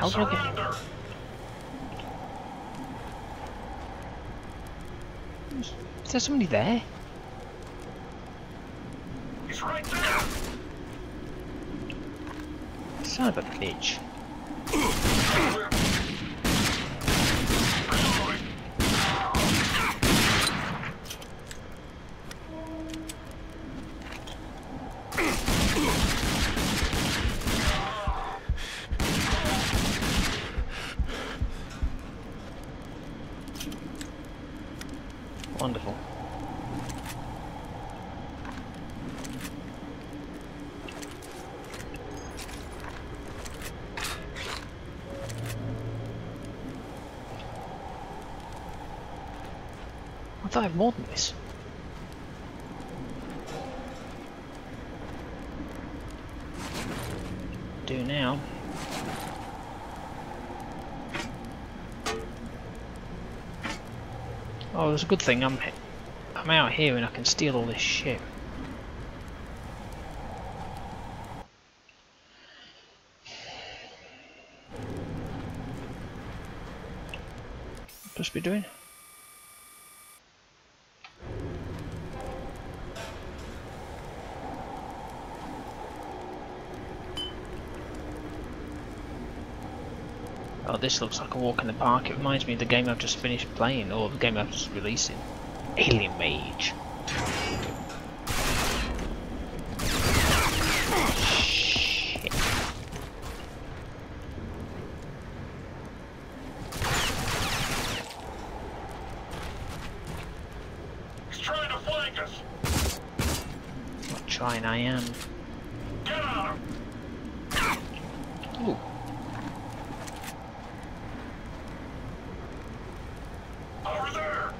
hell did I get? Is there somebody there? He's right there. Son of a bitch. Reloading. Wonderful. I thought more than this. Do now. Oh, it's a good thing I'm I'm out here and I can steal all this shit. Just be doing. Oh, this looks like a walk in the park. It reminds me of the game I've just finished playing, or the game I've just releasing. Alien Mage. Shit. He's trying to flank us. Not trying, I am. Get on him. Ooh. Over there.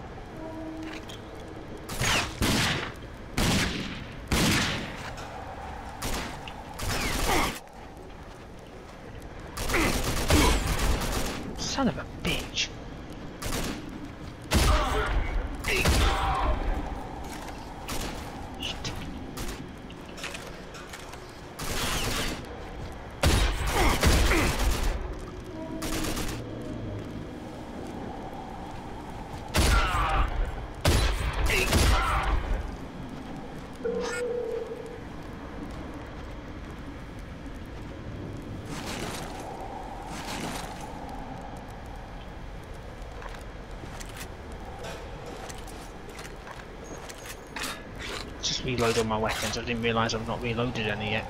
Son of a bitch. Reload all my weapons. I didn't realise I've not reloaded any yet.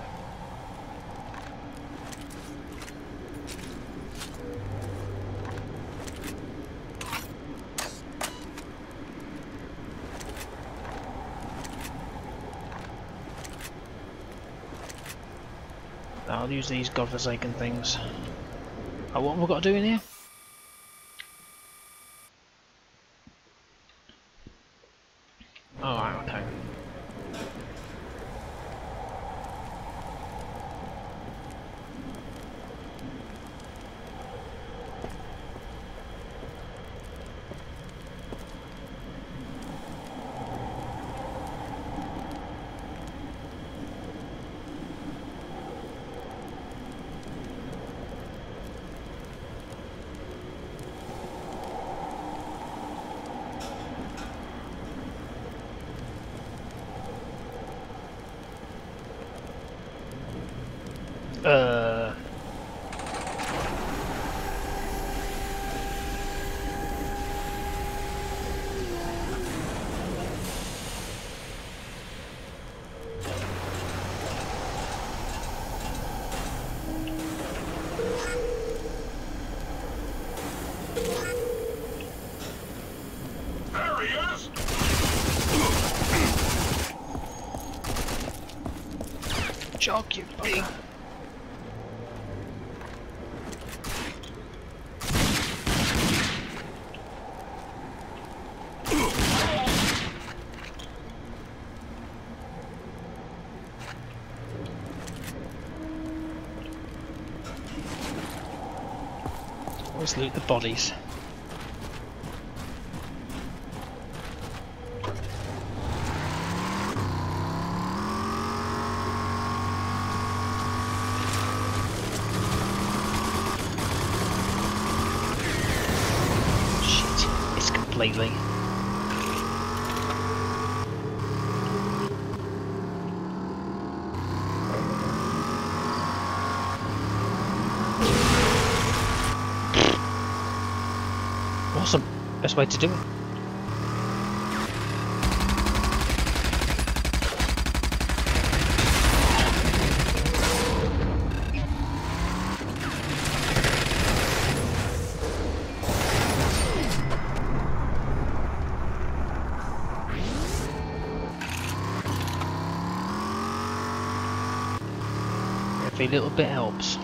I'll use these godforsaken things. Oh, what have we got to do in here? Alright, okay. Uh. There he is. Jog, you bugger. Always loot the bodies. Best way to do it. Little bit helps.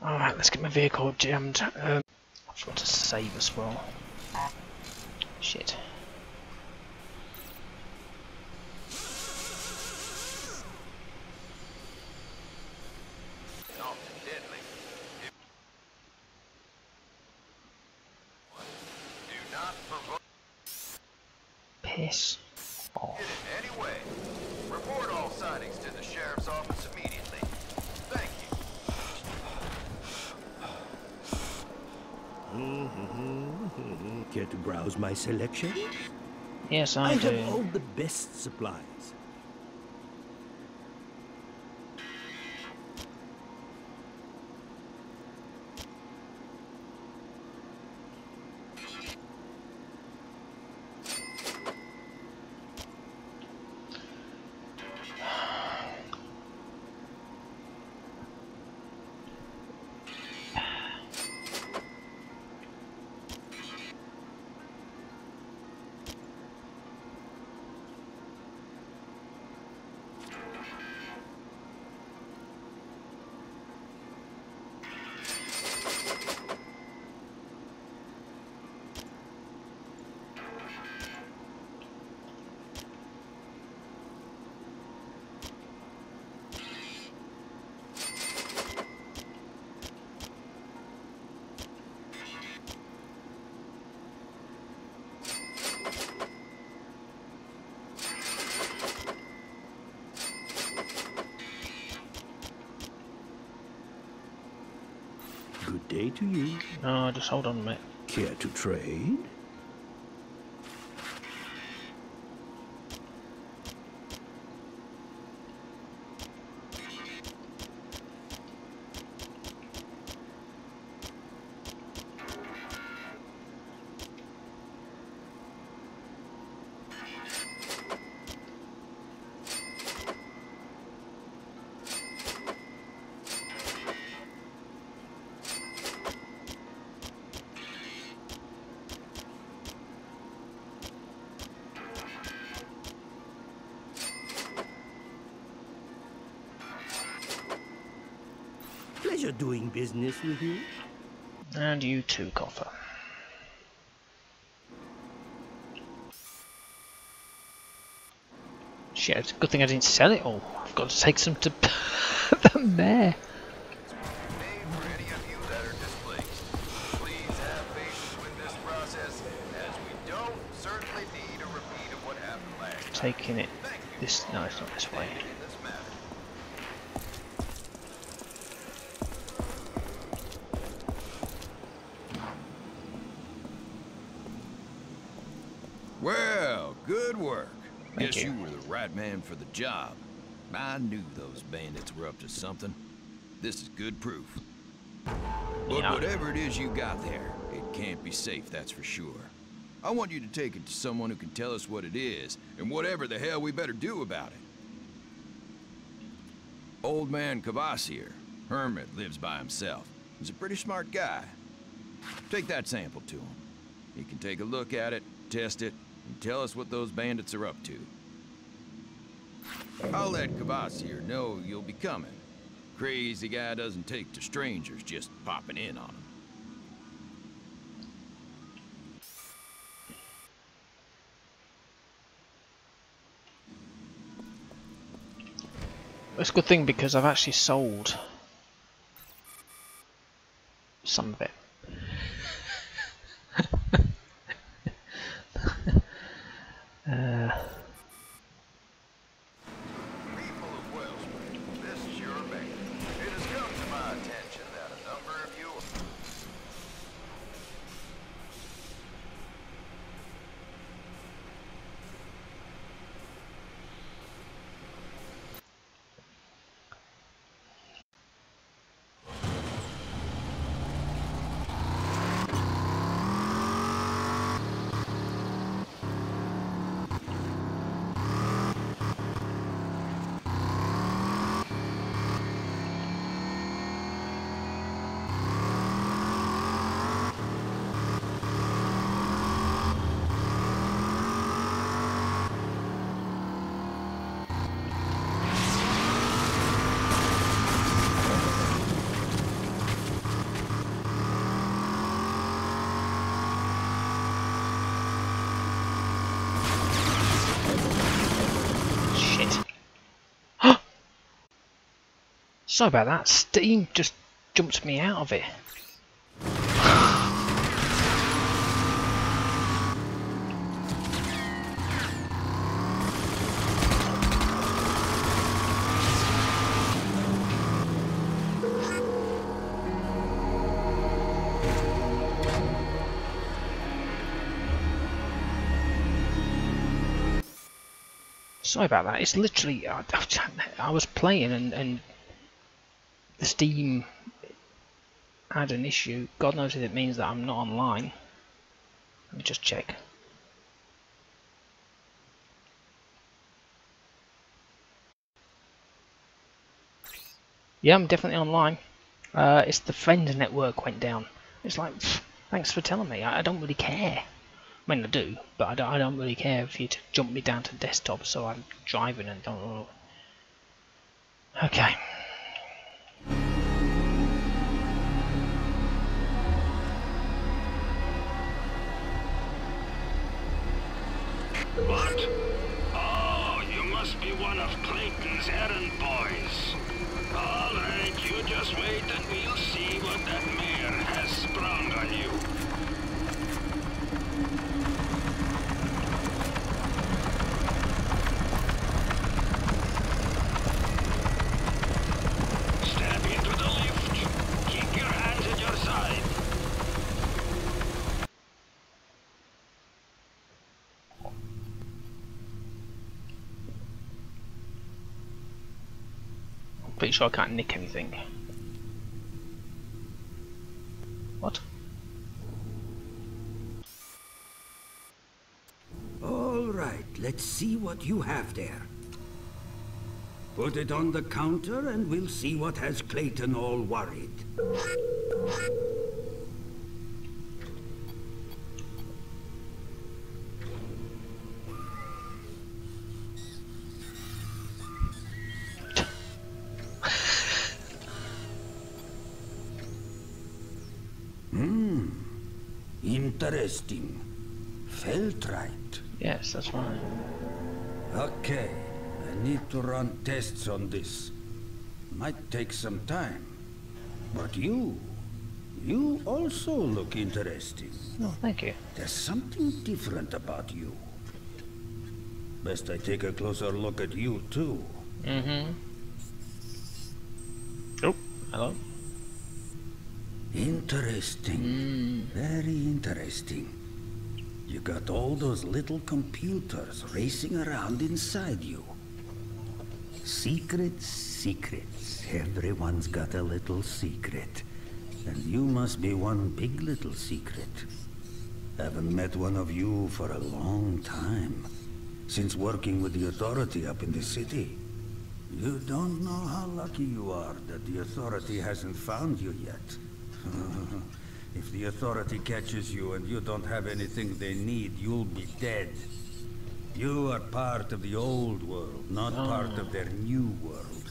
Alright, let's get my vehicle jammed. Um, I just want to save as well. Shit. often deadly. Do not provoke Piss off. it in any way. Report all sightings to the sheriff's office immediately. Thank you. Care to browse my selection? Yes, I, I do. have all the best supplies. To you. No, just hold on a minute. Care to trade? Pleasure doing business with you. And you too, Coffer. Shit, it's a good thing I didn't sell it all. I've got to take some to the mayor. Taking it this no, it's not this way. in this matter. Well, good work. Thank Guess you. you. were the right man for the job. I knew those bandits were up to something. This is good proof. But Yeah. whatever it is you got there, it can't be safe, that's for sure. I want you to take it to someone who can tell us what it is, and whatever the hell we better do about it. Old man Kvasir, hermit, lives by himself. He's a pretty smart guy. Take that sample to him. He can take a look at it, test it, and tell us what those bandits are up to. I'll let Kvasir know you'll be coming. Crazy guy doesn't take to strangers just popping in on him. It's a good thing because I've actually sold some of it. uh, People of Wellspring, this is your man. It has come to my attention that a number of you shit. Sorry about that. Steam just jumped me out of it. Sorry about that. It's literally I, I was playing and, and The steam had an issue. God knows if it means that I'm not online. Let me just check. Yeah, I'm definitely online. Uh, it's the friend network went down. It's like, thanks for telling me. I, I don't really care. I mean, I do, but I don't, I don't really care if you jump me down to desktop, so I'm driving and don't. Okay. I'm sure I can't nick anything. What? All right, let's see what you have there. Put it on the counter and we'll see what has Clayton all worried. Interesting. Feltrite. Yes, that's right. Okay, I need to run tests on this. Might take some time. But you, you also look interesting. Oh, thank you. There's something different about you. Best I take a closer look at you too. Mm-hmm. Oh, hello. Interesting. Hmm. Very interesting. You got all those little computers racing around inside you. Secrets, secrets. Everyone's got a little secret. And you must be one big little secret. Haven't met one of you for a long time. Since working with the authority up in the city. You don't know how lucky you are that the authority hasn't found you yet. If the authority catches you and you don't have anything they need, you'll be dead. You are part of the old world, not part of their new world.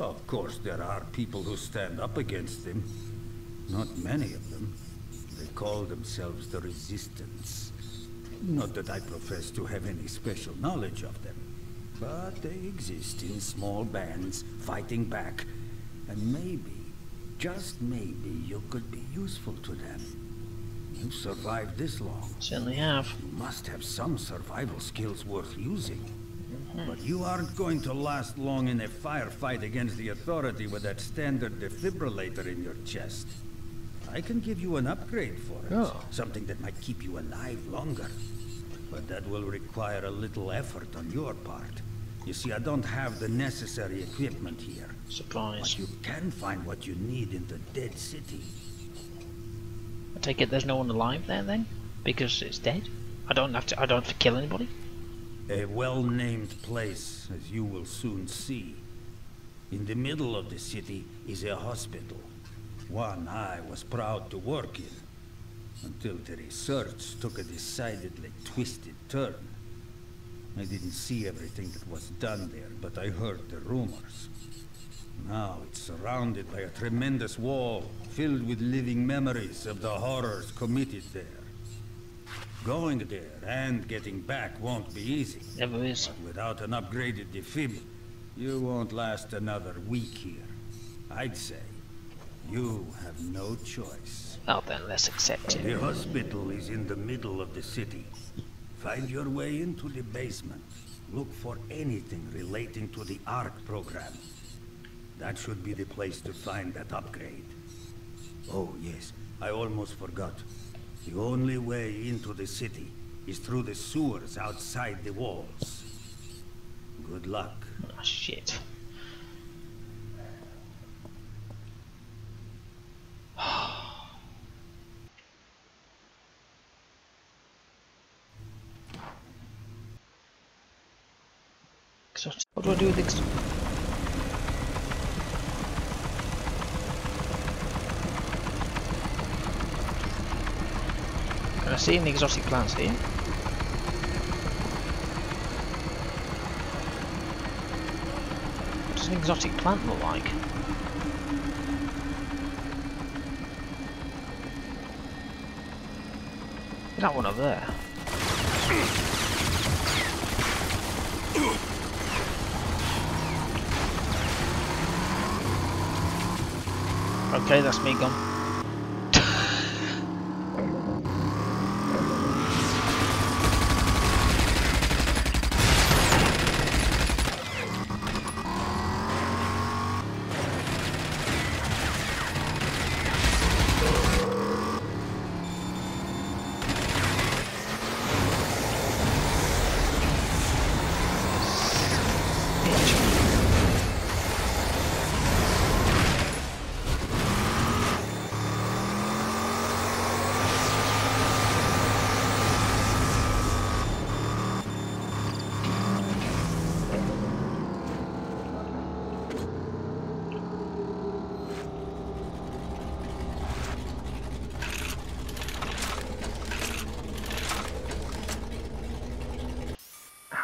Of course, there are people who stand up against them. Not many of them. They call themselves the Resistance. Not that I profess to have any special knowledge of them, but they exist in small bands, fighting back. And maybe, just maybe, you could be useful to them. You survived this long. Certainly have. You must have some survival skills worth using. Mm-hmm. But you aren't going to last long in a firefight against the Authority with that standard defibrillator in your chest. I can give you an upgrade for it. Oh. Something that might keep you alive longer. But that will require a little effort on your part. You see, I don't have the necessary equipment here. Supplies. But you can find what you need in the Dead City. I take it there's no one alive there then? Because it's dead? I don't have to I don't have to kill anybody? A well-named place, as you will soon see. In the middle of the city is a hospital. One I was proud to work in. Until the research took a decidedly twisted turn. I didn't see everything that was done there, but I heard the rumors. Now it's surrounded by a tremendous wall, filled with living memories of the horrors committed there. Going there and getting back won't be easy. Never is. But without an upgraded defib, you won't last another week here. I'd say you have no choice. Oh then let's accept it. The hospital is in the middle of the city. Find your way into the basement. Look for anything relating to the Ark program. That should be the place to find that upgrade. Oh, yes, I almost forgot. The only way into the city is through the sewers outside the walls. Good luck. Oh, shit. What do I do with Can I see any exotic plants here? What does an exotic plant look like? That one over there. Okay, that's me gone.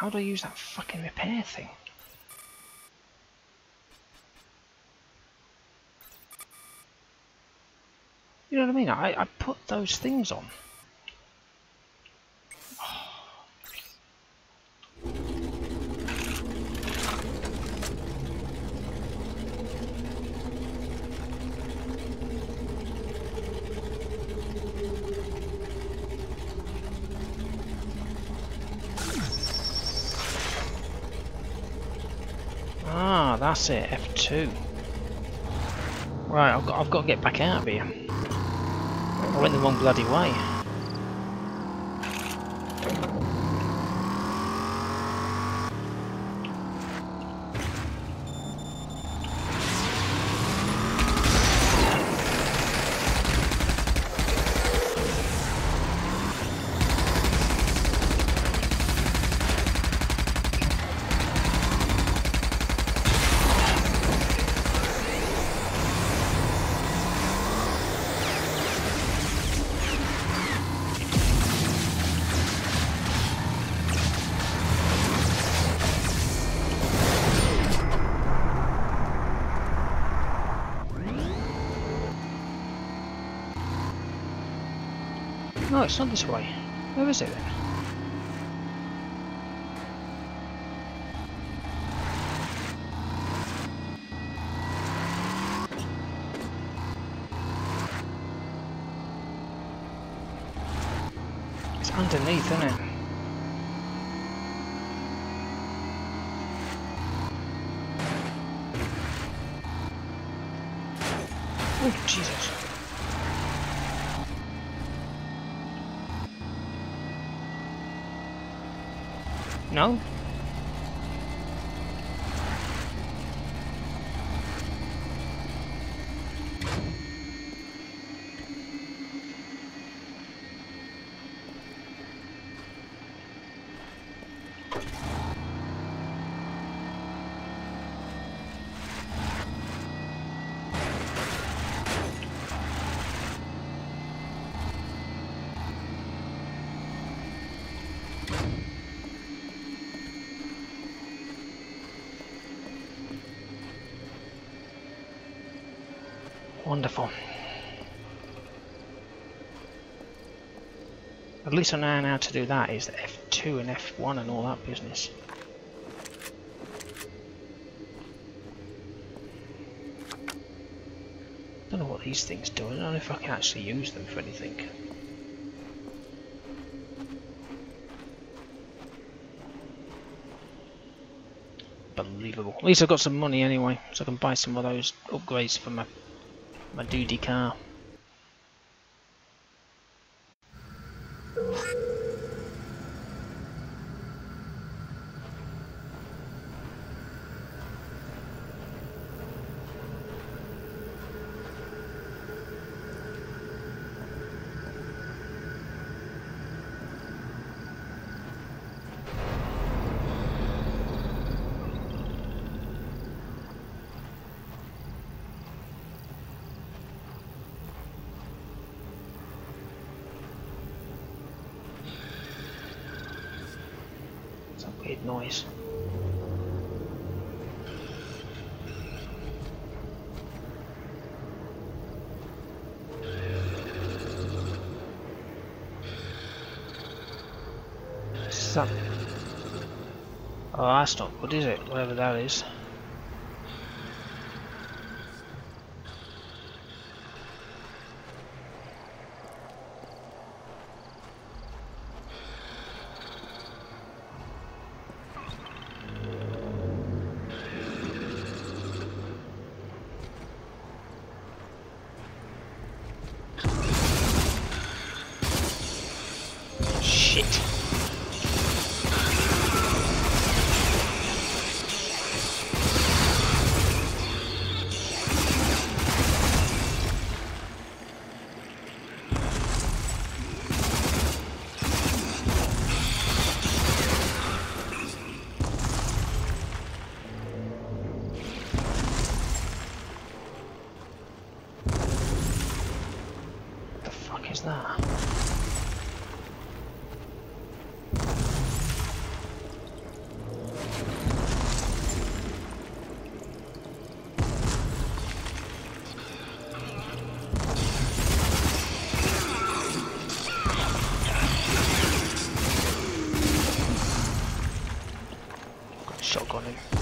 How do I use that fucking repair thing? You know what I mean? I, I put those things on. That's it, F2. Right, I've got, I've got to get back out of here. I went the wrong bloody way. Oh, it's not this way. Where is it then? It's underneath, isn't it? Oh, Jesus. No? Wonderful. At least I know how to do that, is the F2 and F1 and all that business. Don't know what these things do, I don't know if I can actually use them for anything. Unbelievable. At least I've got some money anyway, so I can buy some of those upgrades for my my duty car. Weird noise. Oh, that's not good, is it? Whatever that is. Got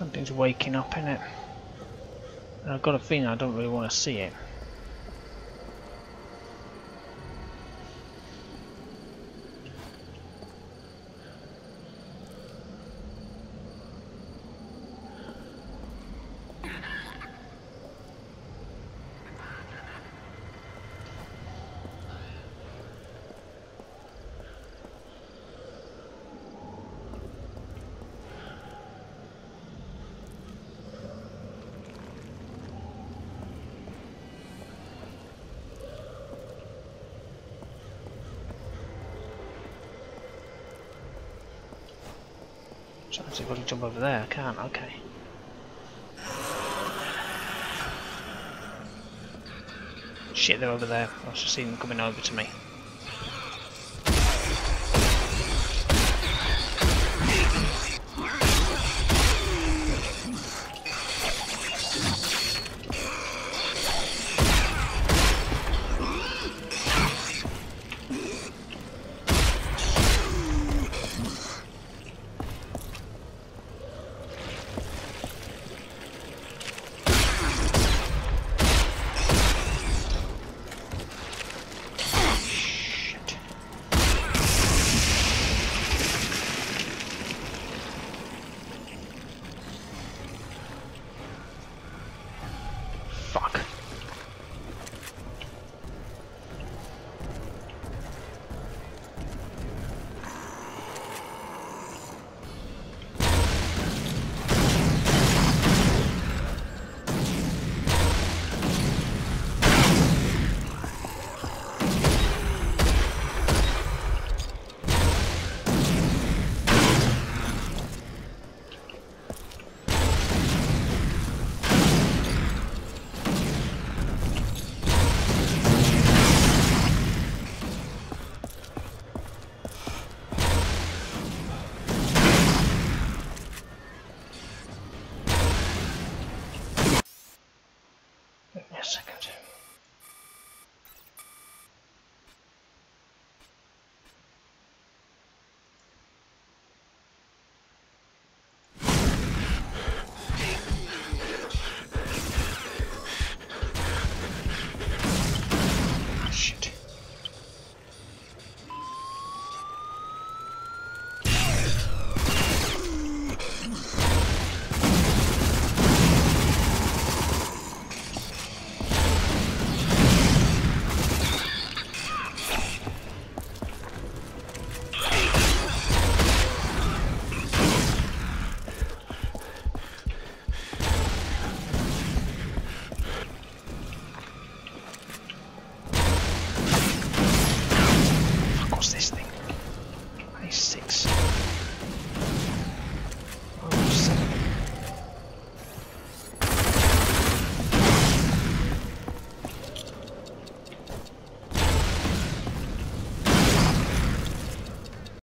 Something's waking up in it. And I've got a feeling I don't really want to see it. So I've got to jump over there, I can't, okay. Shit, they're over there. I was just seeing them coming over to me. Fuck.